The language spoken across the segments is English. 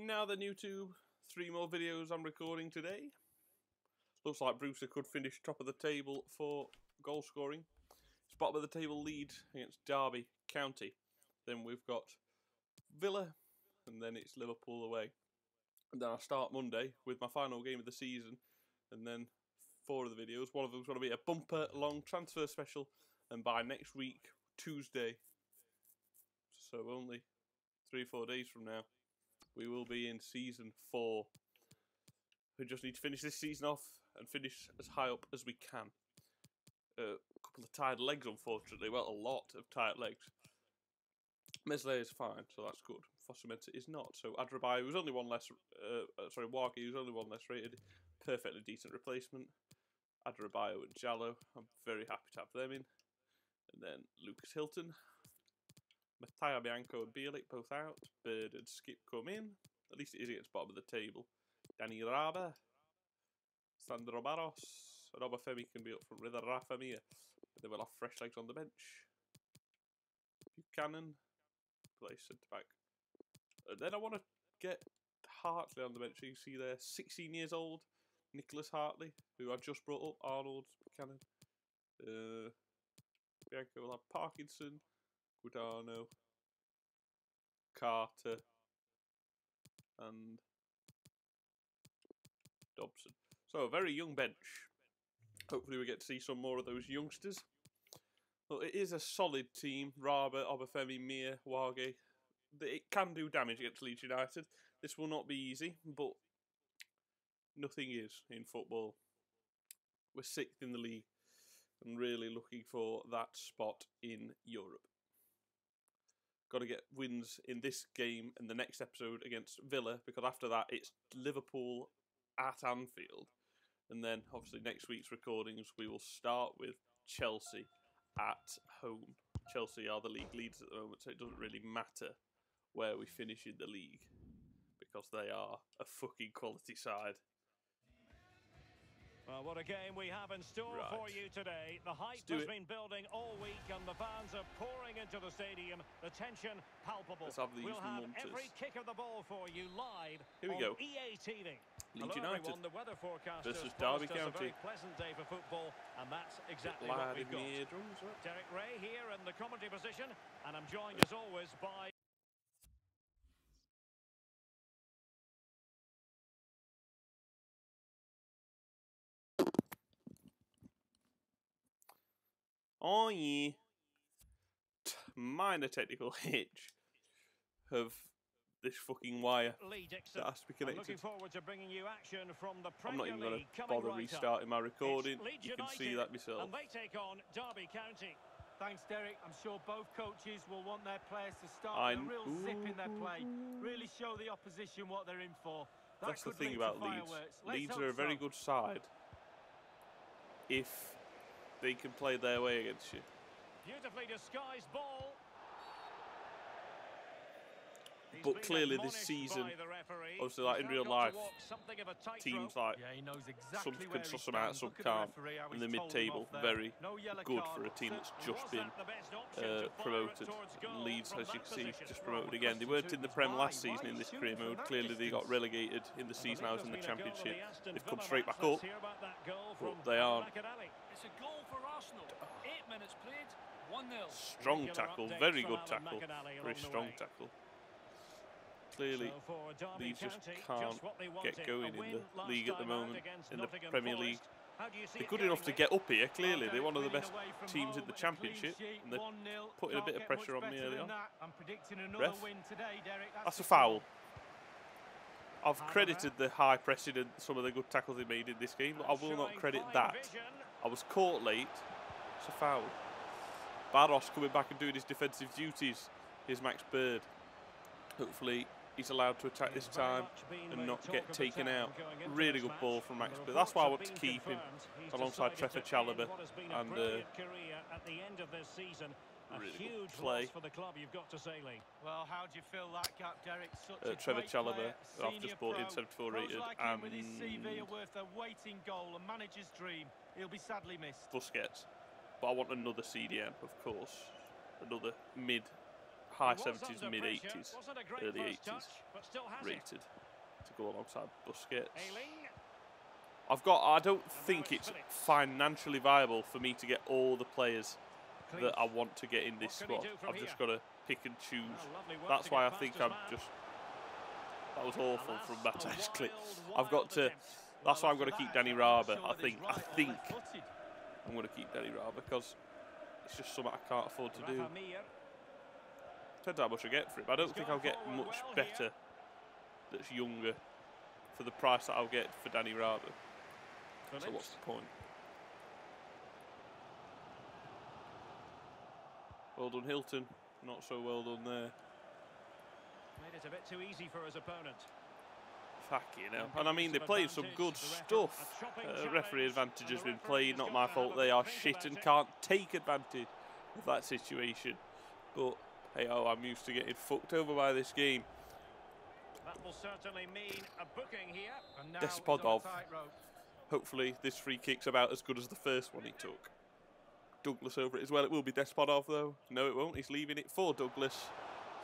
Now then YouTube, three more videos I'm recording today. Looks like Brewster could finish top of the table for goal scoring. It's bottom of the table lead against Derby County. Then we've got Villa, and then it's Liverpool away. And then I start Monday with my final game of the season, and then four of the videos. One of them's going to be a bumper long transfer special, and by next week, Tuesday, so only three, four days from now, we will be in season four. We just need to finish this season off and finish as high up as we can. Uh, a couple of tired legs, unfortunately. Well, a lot of tired legs. Meslier is fine, so that's good. Fosamenta is not. So Adrabai, who's only one less, uh, uh, sorry, Wagi, who's only one less rated, perfectly decent replacement. Adrabayo and Jallo, I'm very happy to have them in. And then Lucas Hilton, Matteo Bianco and Bielik both out. Bird and Skip come in. At least it is against bottom of the table. Danny Raba, Sandro Barros, and Obafemi can be up front with Rafa Mir. They will have fresh legs on the bench. Buchanan, play centre back. And then I want to get Hartley on the bench. You see there, 16 years old, Nicholas Hartley, who I just brought up, Arnold Buchanan. Uh, Bianco will have Parkinson, Guadano, Carter, and Dobson. So a very young bench. Hopefully we get to see some more of those youngsters. Well, it is a solid team. Raba, Obafemi, Mir, Wage. It can do damage against Leeds United. This will not be easy, but nothing is in football. We're sixth in the league and really looking for that spot in Europe. Got to get wins in this game and the next episode against Villa because after that it's Liverpool at Anfield. And then obviously next week's recordings we will start with Chelsea at home. Chelsea are the league leaders at the moment, so it doesn't really matter where we finish in the league because they are a fucking quality side. Well, what a game we have in store Right. for you today. The hype has it. been building all week, and the fans are pouring into the stadium. The tension palpable. Let's have the we'll have every kick of the ball for you live Here we on go. EA TV. Leeds Hello United everyone, the weather forecast versus Derby County. a very pleasant day for football, and that's exactly what we've got. eardrums, right? Derek Ray here in the commentary position, and I'm joined as always by Yeah. T- Minor technical hitch of this fucking wire that has to be I'm connected. forward to bringing you action from the I'm not even going to bother right restarting my recording. Leeds You can see that myself. And they take on Derby County. Thanks, Derek. I'm sure both coaches will want their players to start I with a real zip in their play. Really show the opposition what they're in for. That That's the thing about Leeds. fireworks. Leeds are a very so. good side if they can play their way against you. Beautifully disguised ball. He's But clearly this season, by the referee. obviously, like He's in real life, walk of a Teams like Yeah, he knows exactly some can he suss them out, some Look at the can't. referee, In the mid-table, very no good card. for a team that's just was been that the best option uh, to fire it promoted. Leeds, as you can see, just promoted the again. They weren't in the Prem last Why season are in this shooting career mode. that Clearly they got relegated in the I season I was in the been a goal Championship. the They've come straight back up. hear about that goal but they aren't. McInally. It's a goal for Arsenal. Eight minutes played, 1-0. Strong tackle, very good tackle. Very strong tackle. Clearly, So Derby just can't they get going in the league at the moment, in the Premier. League. How do you see They're good enough to get up here, clearly. They're one of the best teams in the and a clean Championship. And they're putting a bit of pressure on me early on. I'm predicting another Ref. win today, Derek. That's a foul. I've credited the high pressing and some of the good tackles they made in this game, but I will not credit that. I was caught late. It's a foul. Barros coming back and doing his defensive duties. Here's Max Bird. Hopefully he's allowed to attack this time and not get taken out. Really good ball from Max Bird. That's why I want to keep him alongside Trevor Chalobah what has been a and, uh, brilliant career at the end of this season. A Really huge play. loss for the club, you've got to say, Lee. Well, how do you fill that gap, Derek? Such Uh, a Trevor great Chalobah, player, who I've just brought in, pro. 74 rated, like him with his CV are worth a waiting goal, a manager's dream. He'll be sadly missed. Busquets. But I want another CDM, of course. Another mid high 70s, mid pressure. 80s Wasn't a great early first 80s touch, but still has it. rated to go alongside Busquets. Ayling. I've got. I don't think it's it's Phillips. financially viable for me to get all the players that I want to get in this What can he squad. I've just here? got to pick and choose. Work That's why I think I'm man. just. That was awful from Klich. wild, I've got to. That's why I'm going to keep Danny I'm not Raber. sure I think. I think. I'm going to keep Danny Raber because it's just something I can't afford to do. Depends how much I get for him. I don't think I'll get much better. That's younger for the price that I'll get for Danny Raber. So what's the point? Well done, Hilton. Not so well done there. Made it a bit too easy for his opponent. Fucking hell. And And I mean, they played some good stuff. Uh, referee advantage has been played, not my fault. They are shit and can't take advantage of that situation. But hey, oh, I'm used to getting fucked over by this game. That will certainly mean a booking here. And now he's on a Despodov. Hopefully, this free kick's about as good as the first one he took. Douglas over it as well. It will be Despodov though. No, it won't. He's leaving it for Douglas.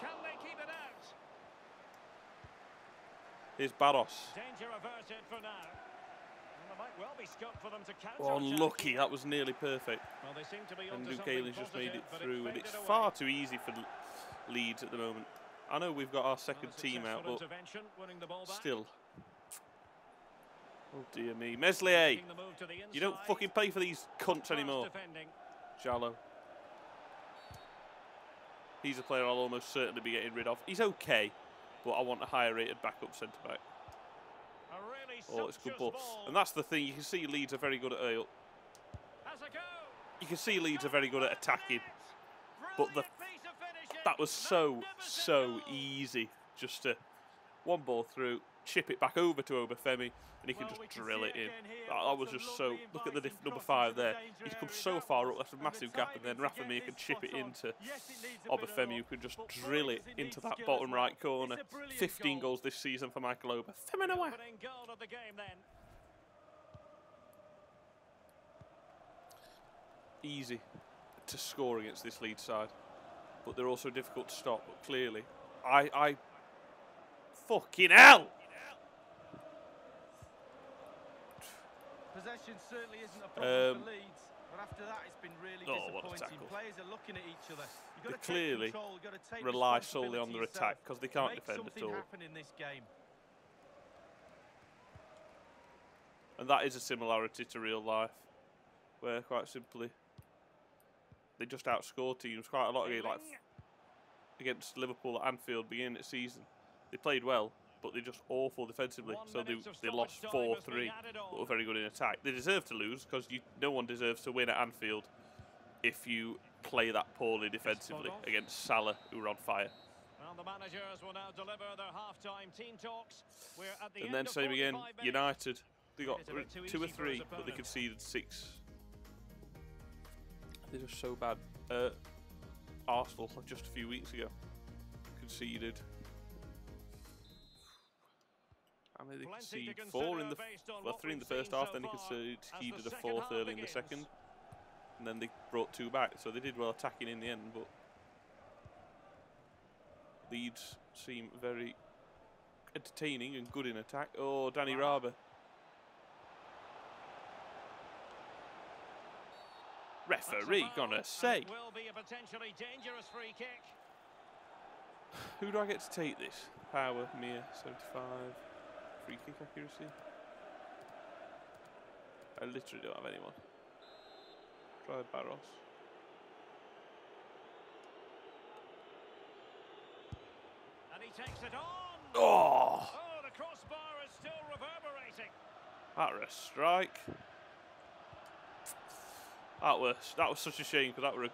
Can they keep it out? Here's Barros. Danger averted for now. And there might well be scope for them to counter. Oh, unlucky. That was nearly perfect. Well, they seem to be And Luke Ayling just made it through, and it's away. far too easy for Le- Leeds at the moment. I know we've got our Well, second team out, but intervention, winning the ball back. still. Oh dear me, Meslier, Making the move to the you don't fucking pay for these cunts anymore. Jallo. He's a player I'll almost certainly be getting rid of. He's okay, but I want a higher rated backup centre back. A really Oh, it's a good ball. ball. And that's the thing, you can see Leeds are very good at a go. you can see Leeds are very good at attacking. But the- Brilliant piece of finishing. That was so, so easy. Just to one ball through, chip it back over to Obafemi, and he can just drill it in. That, that was just so. Look at the diff, number five there. He's come so far up. That's a massive gap, and then timing to get Rafa Mir can chip it into Yes, it needs a bit of Obafemi, who can just drill it into that bottom right corner. It's a brilliant 15 goal. goals this season for Michael Oba. The Feminaway. opening goal of the game then. Easy to score against this lead side, but they're also difficult to stop. But clearly, I, I, fucking hell! Possession certainly isn't a problem Um, for Leeds, but after that it's been really Oh, what a disappointing. tackle. Players are looking at each other. You've got They to clearly control, to take Rely solely on their attack because they can't defend at all. in this game. And that is a similarity to real life, where quite simply they just outscore teams quite a lot against, like against Liverpool at Anfield beginning of the season. They played well, but they're just awful defensively. So they, they lost 4-3, but were very good in attack. They deserve to lose because no one deserves to win at Anfield if you play that poorly defensively against Salah, who are on fire. Well, the managers will now deliver their half-time team talks. We're at the and then same again. United. They got It's a bit too two or easy for his three, but they conceded six. They're just so bad. Uh, Arsenal just a few weeks ago conceded. Did they to? Four in the f- based on well, three in the first half. so then far conceded, conceded a fourth early in the second, and then they brought two back. So they did well attacking in the end, but Leeds seem very entertaining and good in attack. Oh, Danny Wow. Raber. Referee gonna say. will be a potentially dangerous free kick. Who do I get to take this? Power, Mir, 75. Free kick accuracy. I literally don't have anyone. Try Barros. And he takes it on. Oh! Oh, the crossbar is still reverberating. That were a strike. That was that was such a shame because that were a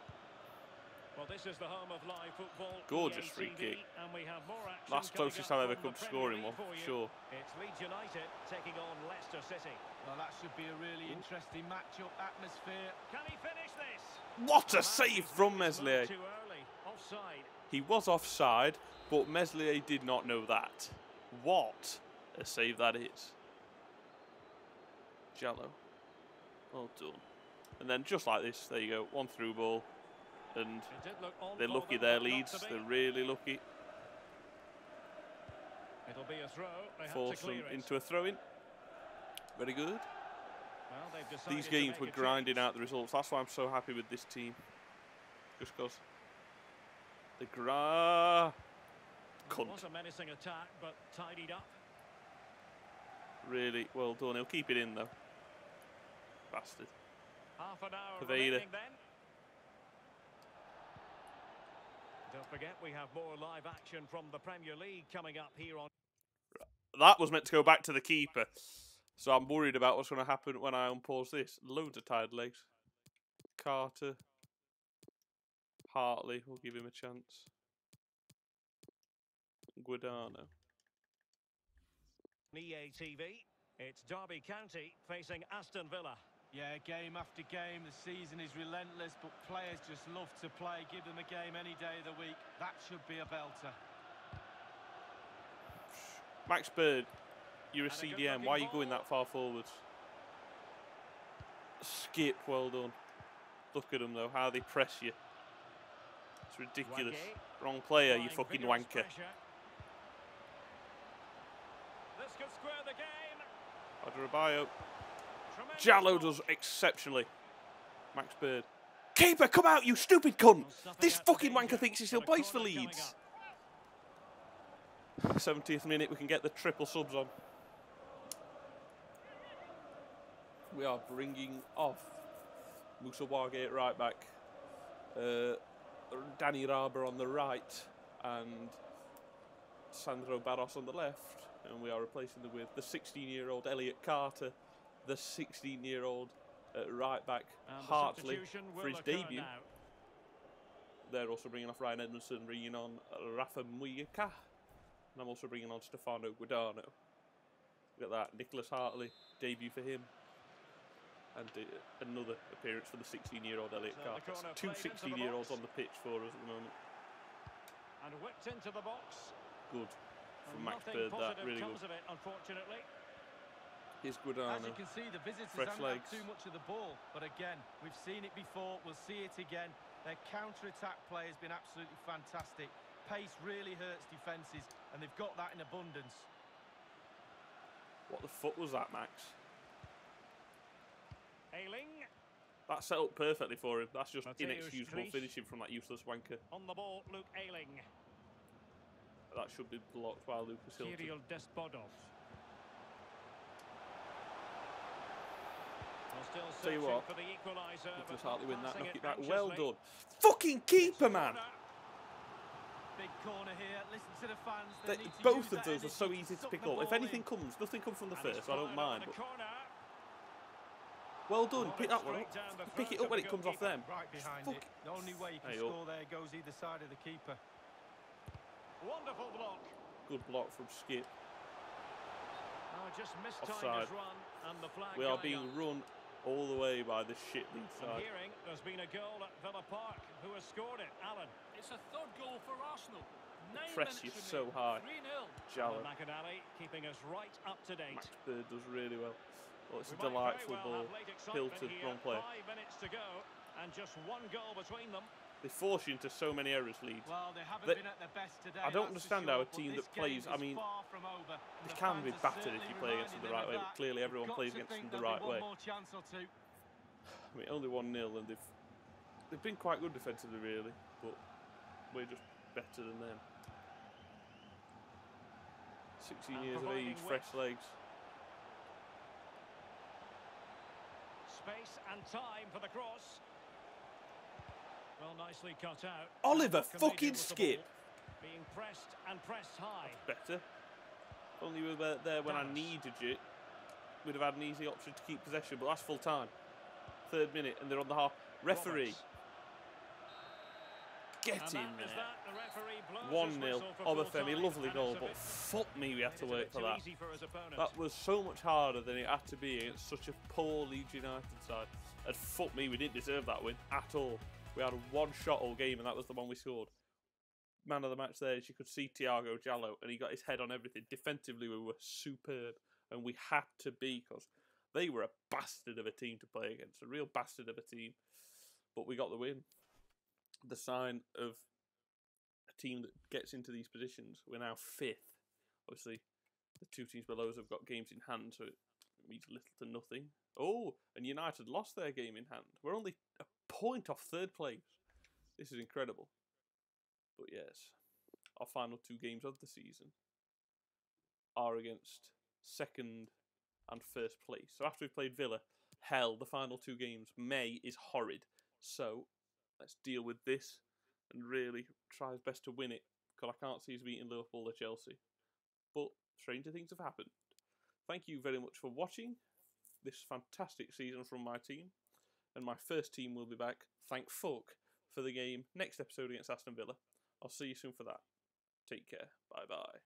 Well, this is the home of live football. Gorgeous free kick. And we have more action that's closest I've ever come to scoring one, for for sure. It's Leeds United taking on Leicester City. Well, that should be a really interesting matchup atmosphere. Can he finish this? What a save from Meslier. Too early. Offside. He was offside, but Meslier did not know that. What a save that is. Jallo. Well done. And then just like this, there you go, one through ball. And It did look on they're lucky them, their leads. They're really lucky. It'll be a throw. They have Force to them clear it. into a throw-in. Very good. Well, they've These games were grinding change. out the results. That's why I'm so happy with this team. Just because the gra It cunt. was a menacing attack, but tidied up. really well done. He'll keep it in though. Bastard. Half an hour Poveda. remaining then. Don't forget, we have more live action from the Premier League coming up here on That was meant to go back to the keeper. So I'm worried about what's going to happen when I unpause this. Loads of tired legs. Carter. Hartley. We'll give him a chance. Guadano. EA TV. It's Derby County facing Aston Villa. Yeah, game after game, the season is relentless, but players just love to play. Give them a game any day of the week. That should be a belter. Max Bird, you're a And a CDM. Why are you going that far forwards? Skip, well done. Look at them though, how they press you. It's ridiculous. Wage Wrong player, you fucking wanker. This could square the game. Jallo does exceptionally. Max Bird. Keeper, come out, you stupid cunt! This fucking wanker thinks he still plays for Leeds. up. 70th minute, we can get the triple subs on. We are bringing off Musa Wagué right back, uh, Danny Raber on the right, and Sandro Barros on the left. And we are replacing them with the 16 year old Elliot Carter, the 16 year old uh, right back And Hartley for his debut. now. They're also bringing off Ryan Edmondson, bringing on Rafa Muyaka. And I'm also bringing on Stefano Guadano. Look at that, Nicholas Hartley, debut for him. And uh, another appearance for the 16-year-old Elliot So the Carter. corner Two played into the 16-year-olds on the pitch for us at the moment. And whipped into the box. Good from Max Bird, that really comes good. of it, unfortunately. Here's As you can see, the visitors Fresh haven't legs. had too much of the ball. But again, we've seen it before. We'll see it again. Their counter-attack play has been absolutely fantastic. Pace really hurts defences, and they've got that in abundance. What the fuck was that, Max? Ayling That set up perfectly for him. That's just Mateusz inexcusable Dries. finishing from that useless wanker. on the ball, Luke Ayling. That should be blocked by Lucas Hilton. Kirill Despodov. Well, still Tell you what, for the equaliser, but Nicholas not Hartley win that, knock it it back. Well done. Fucking keeper, man! Big corner here. Listen to the fans. They That- need to both of those are so easy to pick up. If anything in. comes, nothing comes from the And first, so I don't mind. But well done, pick that one up. Pick it up when it comes off them. Right behind Fuck. it. The only way you can Hey, up. score there goes either side of the keeper. Wonderful block. Good block from Skip. Oh, just mistimed Offside. run, and the flag We are being up. run all the way by this shit lead I'm side. hearing there's been a goal at Villa Park. Who has scored it? Alan. It's a third goal for Arsenal. Nine press minutes you so high. 3-0. Jallo. Alan McInally keeping us right up to date. Max Bird does really well. Well, it's a We might very delightful well ball. have late excitement Hilton, wrong player. Five minutes to go, and just one goal between them. They force you into so many errors, Leeds. Well, they haven't They- been at their best today. I don't understand sure, how a team that plays, I mean, far from over, They the can be battered if you play against them the right way, but clearly everyone plays against them the right way. More chance or two. I mean, only 1 0, and they've they've been quite good defensively, really, but we're just better than them. 16 And years of age, fresh legs. Space and time for the cross. Well, nicely cut out. Oliver What can they do fucking Skip. Being pressed and pressed high. Better. If only we were there when I needed it. we'd have had an easy option to keep possession, but that's full time. Third minute, and they're on the half. Referee, Roberts. get And in that is there. that. The referee blows 1 0. whistle for Obafemi, lovely goal, but fuck me, we had to it work for that. for. That was so much harder than it had to be against such a poor Leeds United side. And fuck me, we didn't deserve that win at all. We had one shot all game, and that was the one we scored. Man of the match there, as you could see Thiago Jallo, and he got his head on everything. Defensively, we were superb, and we had to be because they were a bastard of a team to play against, a real bastard of a team. But we got the win. the sign of a team that gets into these positions. We're now fifth. Obviously, the two teams below us have got games in hand, so it means little to nothing. Oh, and United lost their game in hand. We're only a point off third place. This is incredible. But yes, our final two games of the season are against second and first place. So after we've played Villa, hell, the final two games, May is horrid. So let's deal with this and really try his best to win it because I can't see us beating Liverpool or Chelsea. But stranger things have happened. Thank you very much for watching this fantastic season from my team. And my first team will be back, thank fuck, for the game next episode against Aston Villa. I'll see you soon for that. Take care. Bye bye.